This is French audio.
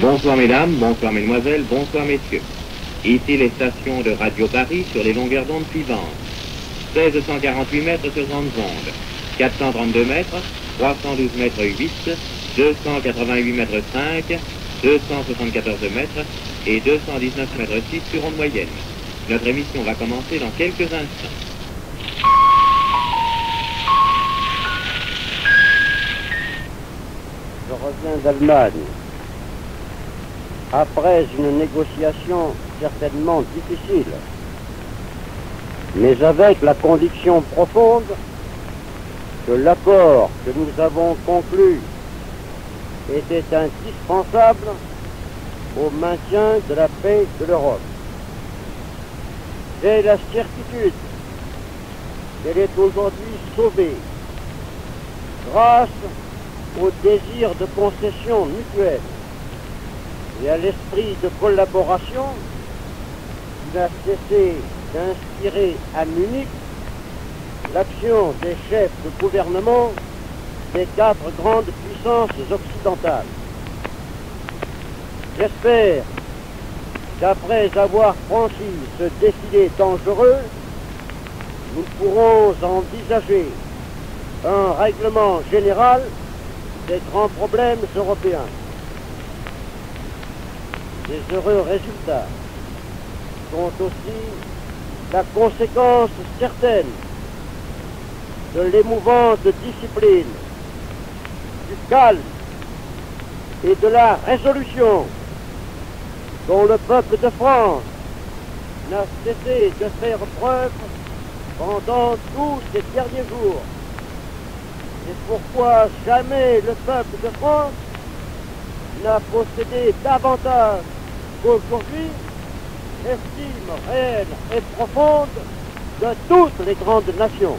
Bonsoir mesdames, bonsoir mesdemoiselles, bonsoir messieurs. Ici les stations de Radio Paris sur les longueurs d'onde suivantes. 1648 mètres sur grande onde, 432 mètres, 312 mètres 8, 288 mètres 5, 274 mètres et 219 mètres 6 sur onde moyenne. Notre émission va commencer dans quelques instants. Je reviens d'Allemagne. Après une négociation certainement difficile, mais avec la conviction profonde que l'accord que nous avons conclu était indispensable au maintien de la paix de l'Europe. J'ai la certitude qu'elle est aujourd'hui sauvée grâce au désir de concession mutuelle et à l'esprit de collaboration qui n'a cessé d'inspirer à Munich l'action des chefs de gouvernement des quatre grandes puissances occidentales. J'espère qu'après avoir franchi ce défilé dangereux, nous pourrons envisager un règlement général des grands problèmes européens. Les heureux résultats sont aussi la conséquence certaine de l'émouvante discipline, du calme et de la résolution dont le peuple de France n'a cessé de faire preuve pendant tous ces derniers jours. C'est pourquoi jamais le peuple de France n'a possédé davantage qu'aujourd'hui l'estime réelle et profonde de toutes les grandes nations.